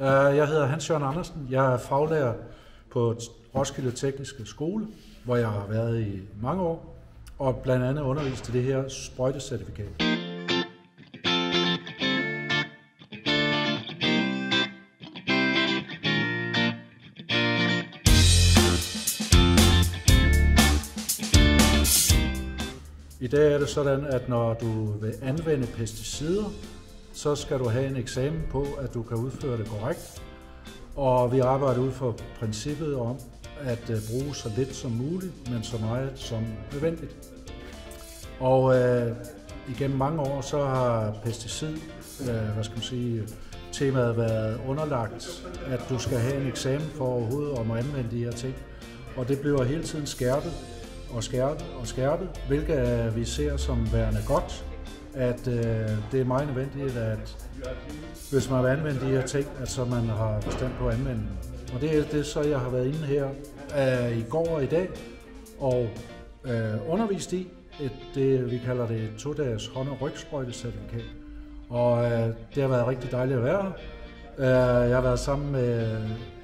Øh, jeg hedder Hans Jørgen Andersen. Jeg er faglærer på Roskilde Tekniske Skole, hvor jeg har været i mange år, og blandt andet undervist i det her sprøjtecertifikat. I dag er det sådan, at når du vil anvende pesticider, så skal du have en eksamen på, at du kan udføre det korrekt. Og vi arbejder ud fra princippet om at øh, bruge så lidt som muligt, men så meget som nødvendigt. Og øh, igennem mange år så har pesticid, øh, hvad skal man sige, temaet været underlagt, at du skal have en eksamen for overhovedet om at anvende de her ting. Og det bliver hele tiden skærpet og skærpet og skærpet, hvilket øh, vi ser som værende godt, at øh, det er meget nødvendigt, at hvis man vil anvende de her ting, at så man har bestemt på at anvende dem. Og det er det, så jeg har været inde her øh, i går og i dag og øh, undervist i et, det, vi kalder det to-dages hånd- og rygsprøjtecertifikat. Og øh, det har været rigtig dejligt at være her. Øh, jeg har været sammen med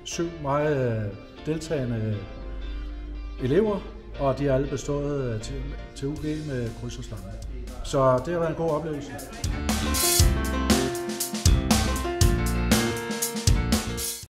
syv meget øh, deltagende elever, og de har alle bestået øh, til, til UG med kryds og slange. Så det har været en god oplevelse.